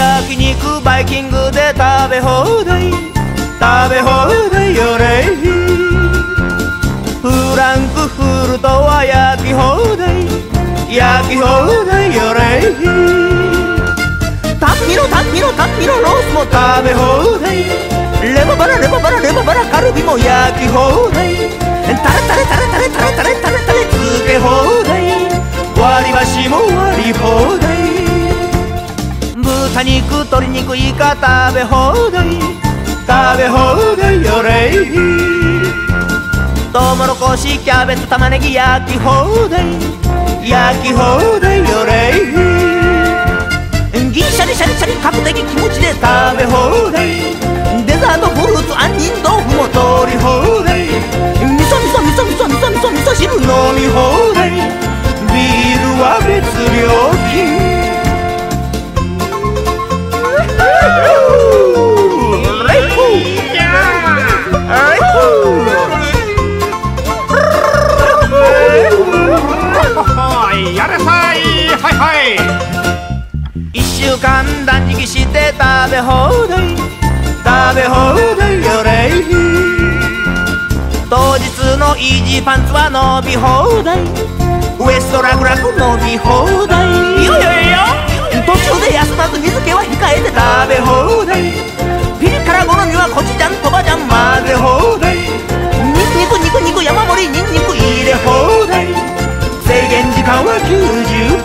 焼肉バイキングで食べ放題。食べ放題よれフランクフルトは焼き放題。焼き放題よれタッピロタッピロタッピロロースも食べ放題。豚肉鶏肉イカ食べ放題。食べ放題よれトウモロコシキャベツ玉ねぎ焼き放題。焼き放題よれギシャリシャリシャリカクテキキムチで食べ放題。はい。1週間断食して食べ放題。食べ放題よれい当日のイージーパンツは伸び放題。ウエストラグラク伸び放題。よよよ。途中で休まず水気は控えて食べ放題。ピリ辛好みはコチュジャンとばジャン混ぜ放題。ニンニク肉肉山盛りニンニク入れ放題。制限時間は90分。